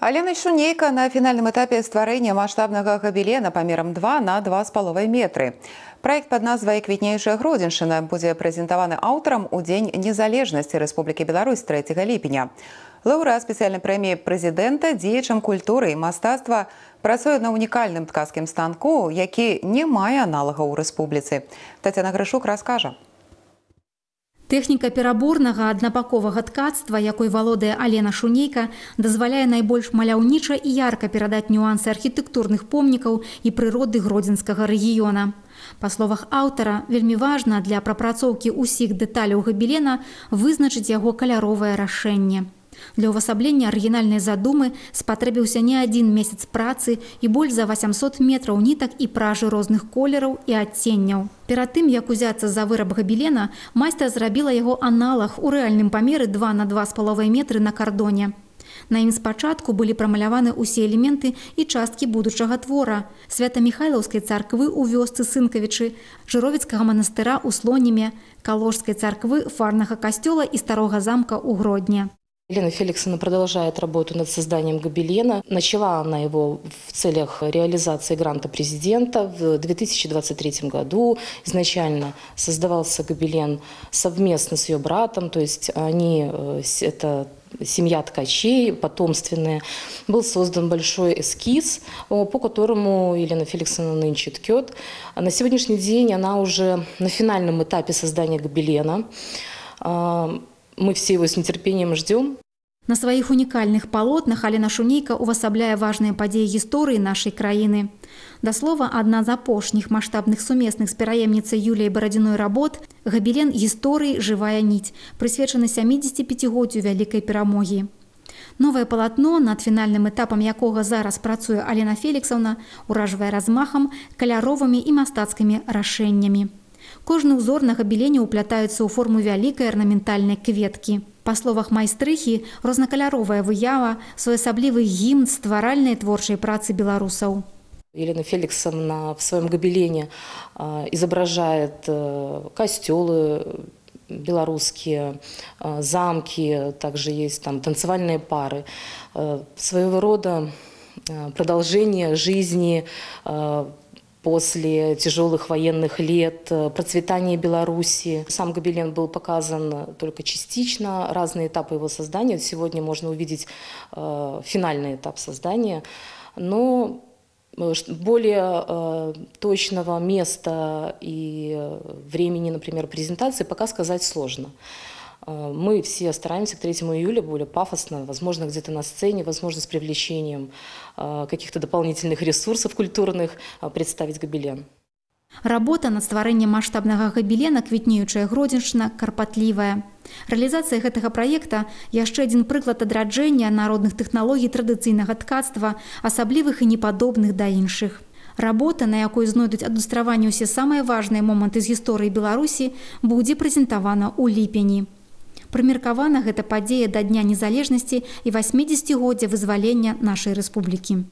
Алена Шунейка на фінальным этапе стварэння маштабнага габелена памерам 2 на два з паловай метры. Праект пад назвай квітнейшая гродзеншына будзе прэзентаваны аўтарам у дзень незалежнасці Рэспублікі Беларусь 3 ліпеня. Лаўра спецыяльнай прэміі прэзідэнта дзеячам культуры і мастацтва працуе на унікальным ткацкім станку, які не мае аналага ў рэспубліцы. Тацяна Грышук раскажа. Тэхніка пераборнага аднабаковага ткацтва, якой валодае Алена Шунейка, дазваляе найбольш маляўніча і ярка перадаць нюансы архітэктурных помнікаў і прыроды гродзенскага рэгіёна. Па словах аўтара, вельмі важна для прапрацоўкі ўсіх дэталяў габелена вызначыць яго каляровае рашэнне. Для ўвасаблення арыгінальнай задумы спатрэбіўся не адзін месяц працы і больш за 800 метраў нітак і пражы розных колераў і адценняў. Перад тым, як узяцца за выраб габелена, майстар зрабіла яго аналаг у рэальным памеры 2 на 2 з паловай метры на кардоне. На ім спачатку былі прамаляваны ўсе элементы і часткі будучага твора. Свята-міхайлаўскай царквы ў вёсцы сынкавічы, жыровіцкага манастыра ў слоніме, каложскай царквы фарнага касцёла і старога замка ў гродня. Елена Феликсовна продолжает работу над созданием гобелена. Начала она его в целях реализации гранта президента в 2023 году. Изначально создавался гобелен совместно с ее братом, то есть они, э, это семья ткачей, потомственная. Был создан большой эскиз, по которому Елена Феликсовна нынче ткет. На сегодняшний день она уже на финальном этапе создания гобелена. Мы все его с нетерпением ждем. На сваіх унікальных палотнах Алена Шунейка увасабляе важныя падзеі гісторыі нашай краіны. Да слова, адна з апошніх маштабных сумесных з пераемніцай Юліяй барадзіной работ габелен гісторыі жывая ніць, прысвечаны 75годдзю вялікай перамогі. Новае палатно, над фінальным этапам якога зараз працуе Алена Феліксаўна, уражвае размахам, каляровымі і мастацкімі рашэннямі. Кожны ўзор на габелене ўплятаюцца ў форму вялікай арнаментальнай кветкі. Па словах майстрыхі, рознакаляровая выява, своеасаблівы гімн стваральнай творчай працы беларусаў. Елена Феликсовна в своем гобелене изображает э, костелы, белорусские замки, также есть там танцевальные пары. Э, своего рода э, продолжение жизни после тяжелых военных лет, э, процветания Беларуси. Сам гобелен был показан только частично, разные этапы его создания. Сегодня можно увидеть э, финальный этап создания. Но э, более э, точного места и э, времени, например, презентации пока сказать сложно. Мы все стараемся к 3 июля более пафосно, возможно, где-то на сцене, возможно, с привлечением каких-то дополнительных ресурсов культурных представить гобелен. Работа над стварэннем маштабнага габелена квітнеючая гродзеншна карпатлівая. Рэалізацыя гэтага праекта яшчэ адзін прыклад адраджэння народных тэхналогій традыцыйнага ткацтва, асаблівых і непадобных да іншых. Работа, на якой знойдуць адлюстраванне ўсе самыя важныя моманты з гісторыі Беларусі, будзе прэзентавана ў ліпені. Прымеркавана гэта падзея да дня незалежнасці і 80годдзя вызвалення нашай рэспублікі.